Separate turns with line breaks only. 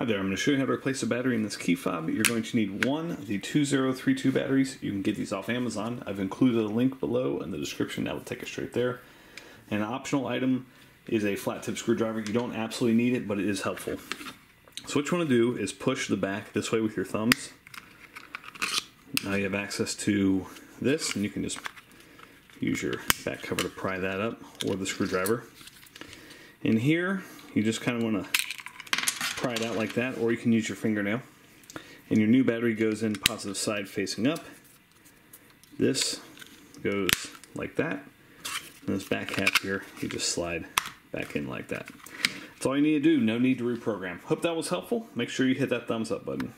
Hi there, I'm going to show you how to replace a battery in this key fob. You're going to need one of the 2032 batteries. You can get these off Amazon. I've included a link below in the description that will take us straight there. An optional item is a flat tip screwdriver. You don't absolutely need it, but it is helpful. So what you want to do is push the back this way with your thumbs. Now you have access to this, and you can just use your back cover to pry that up, or the screwdriver. In here, you just kind of want to pry it out like that, or you can use your fingernail. And your new battery goes in positive side facing up. This goes like that. And this back half here, you just slide back in like that. That's all you need to do. No need to reprogram. Hope that was helpful. Make sure you hit that thumbs up button.